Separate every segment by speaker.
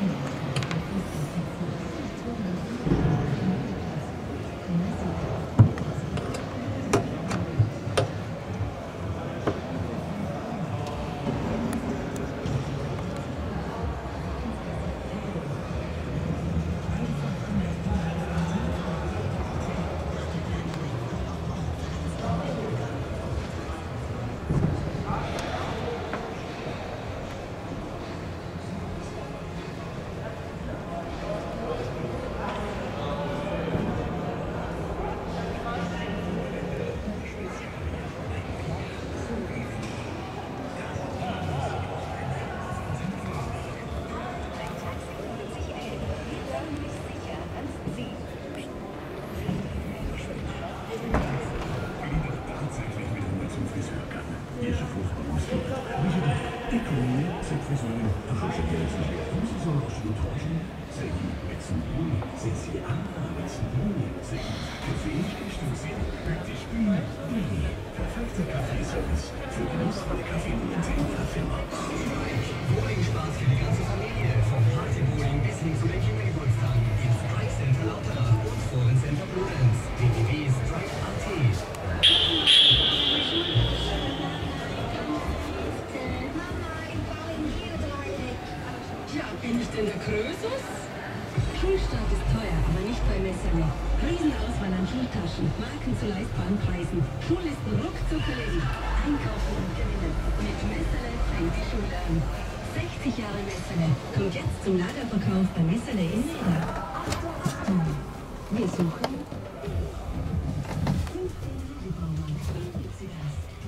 Speaker 1: うん。Krösus? Schulstart ist teuer, aber nicht bei Messere. Riesenauswahl an Schultaschen, Marken zu leistbaren Preisen. Schullisten ruckzuck erledigt. Einkaufen und gewinnen. Mit Messere fängt die Schule an. 60 Jahre Messere. Kommt jetzt zum Lagerverkauf bei Messere in. Achtung, Achtung! Wir suchen...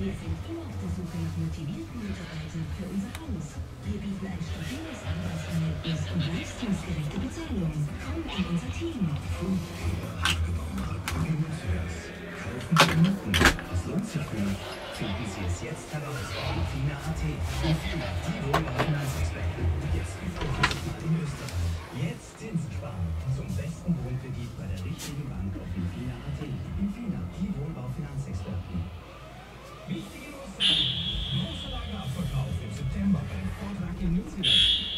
Speaker 1: Wir sind immer auf der Suche nach motivierten Mitarbeitern für unser Haus. Wir bieten ein stabiles Arbeitsverhältnis und leistungsgerechte Bezahlung. Komm in unser Team.
Speaker 2: Das lohnt sich mich. Finden Sie es jetzt heraus auf Fina.at. Die Wohnbaufinanzexperten. Jetzt In Newzealand.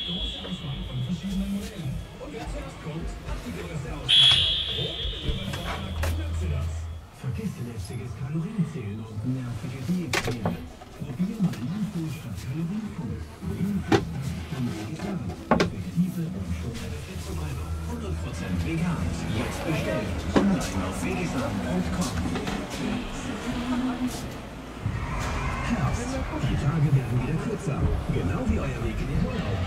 Speaker 2: Große Auswahl von verschiedenen Modellen. Und wer zuerst kommt, hat die größte Auswahl. In Newzealand. Vergiss lästiges Kalorienzählen und nervige Diätpläne. Werden wieder kürzer. Genau wie euer Weg in den Urlaub.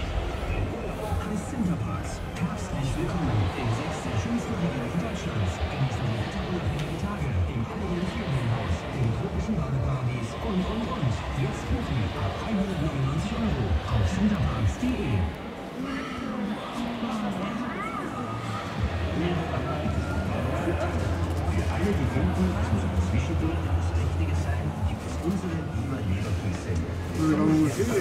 Speaker 2: Alles Centerparks. Herzlich willkommen in sechs der schönsten Regionen Deutschlands. Genießen die wetterunabhängigen Tage im Allianz Ferienhaus, im tropischen Badeparadies und, und, und. Jetzt buchen ab 199 Euro auf centerparks.de. Für alle, die finden, es muss ein Zwischendurch das Richtige sein, gibt es unsere Lima Leberküsse.
Speaker 3: Sag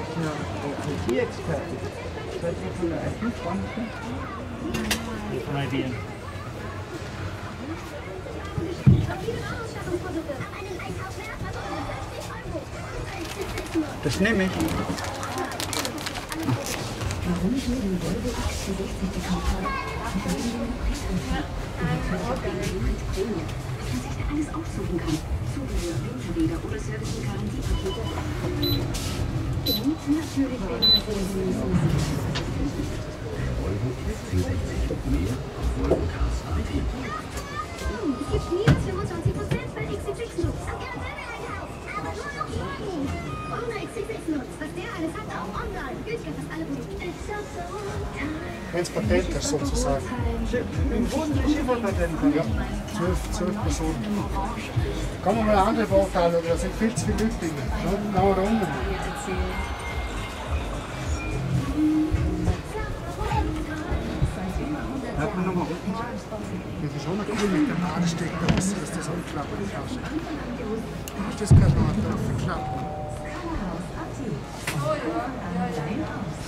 Speaker 3: ich ja, IT-Experte. Seid ihr von der IT-Spannung?
Speaker 4: Von IBM.
Speaker 3: Das nehme ich.
Speaker 1: Ich da alles aussuchen kann. Zubehör, Winterräder oder Service- und Garantiepakete. Und natürlich wegen der
Speaker 2: Volvo XC60. Mehr auf volvocars.at.
Speaker 5: Es gibt minus 25% bei XC6
Speaker 3: es Patent ist, sozusagen. Ist. Ja. Zwölf, zwölf Personen. Kann man mal andere Vorteile, aber da sind viel zu viele Leute drin. Noch noch unten. Hat man nochmal unten. Das ist schon cool mit dem Ladestecker, dass dass das umklappen kannst. Das kann man da verklappen. Ist hier.
Speaker 1: Eine coole Playlist